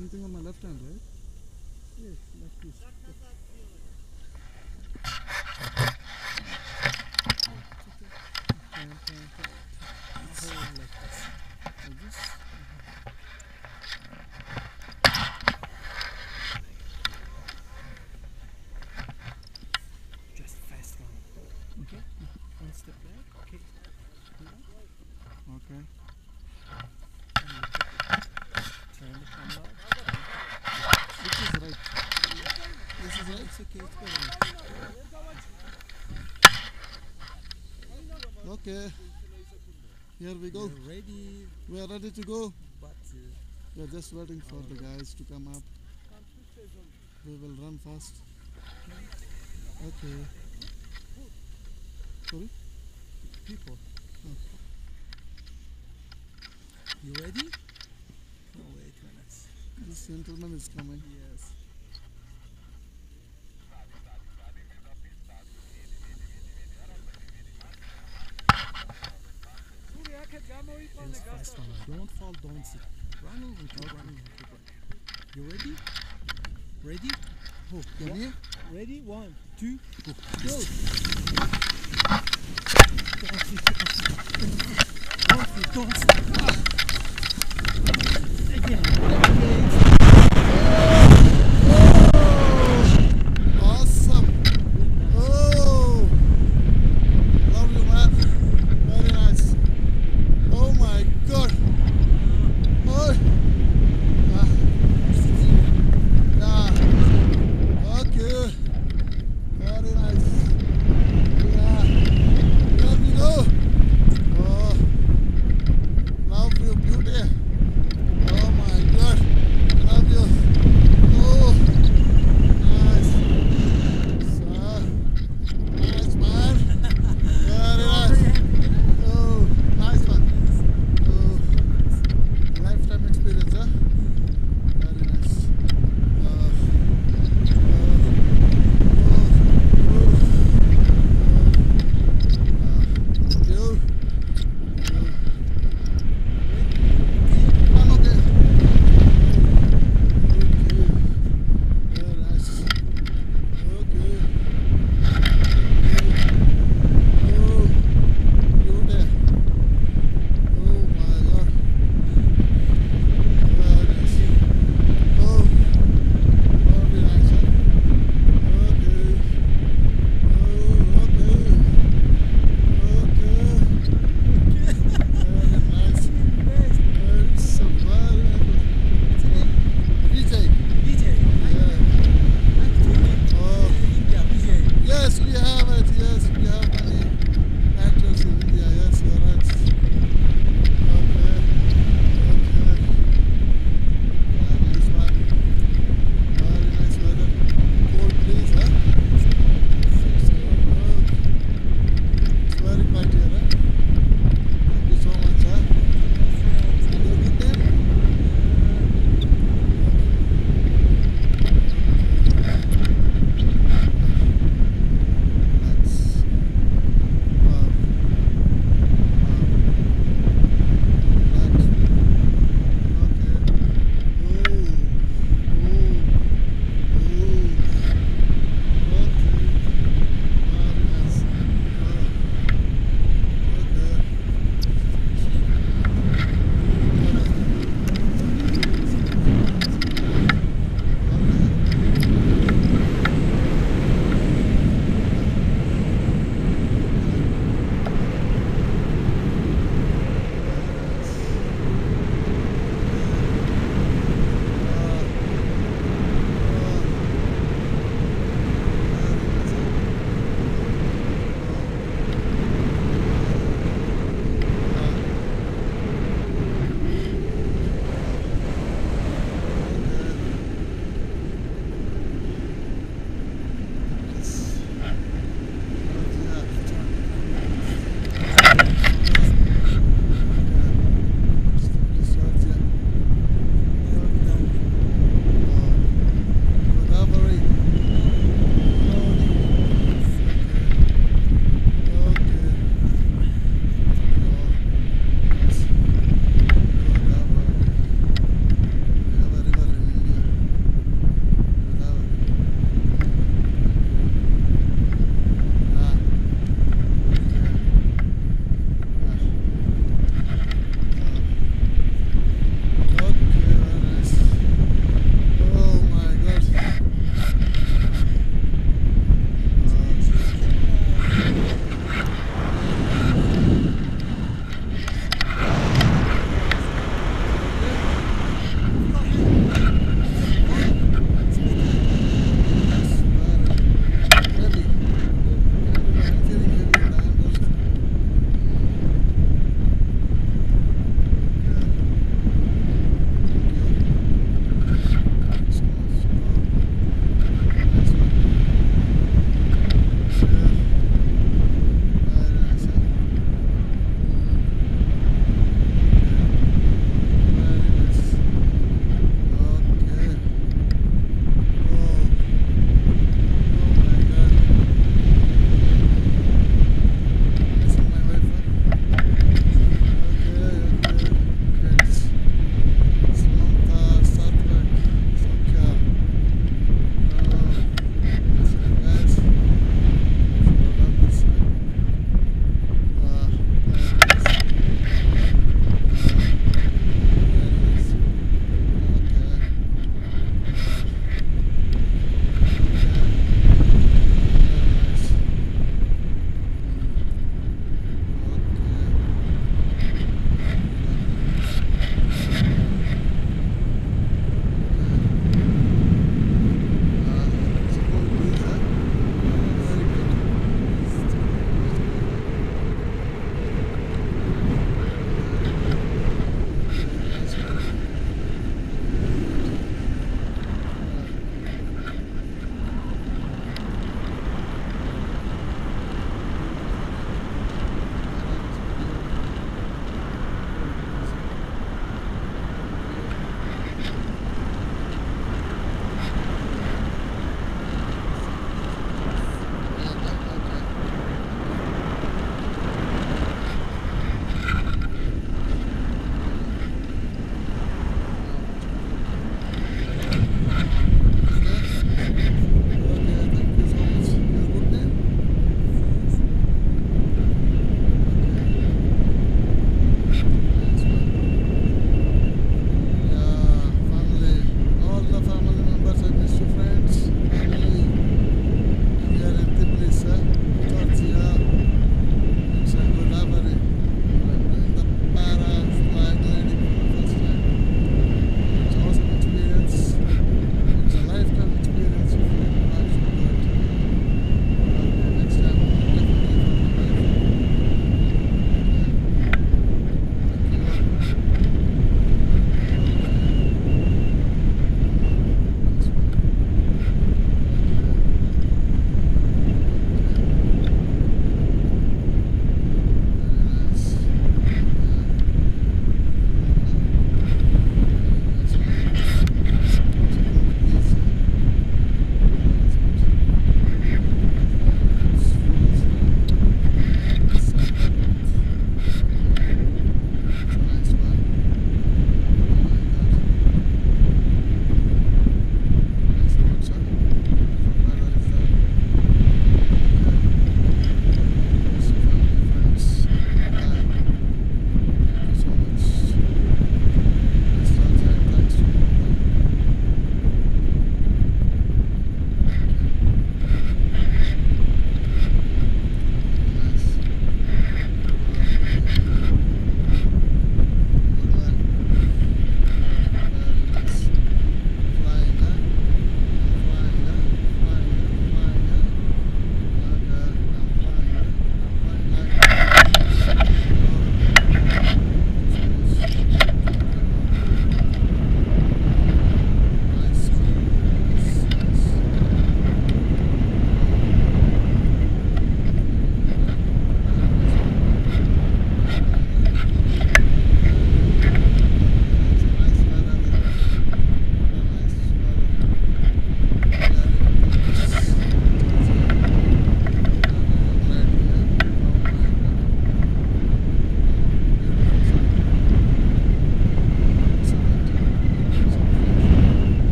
something on my left hand, right? Yes, like this. Turn, turn, turn. Hold like this. Like this. Just fast one. Okay? One step back. Okay. Okay. And look at it. Turn the camera. Which is right? This is right? It's okay, it's good. Okay. Here we go. You're ready, We are ready to go. but uh, We are just waiting for the guys to come up. We will run fast. Okay. Sorry? people. Oh. You ready? Oh, wait minutes. This gentleman is coming. Yes. Yes, fast one. Don't fall, don't sit. Running and keep running and keep running. You ready? Ready? Go. Ready? Ready? One, two, go. Go! Don't sit, don't sit. Again.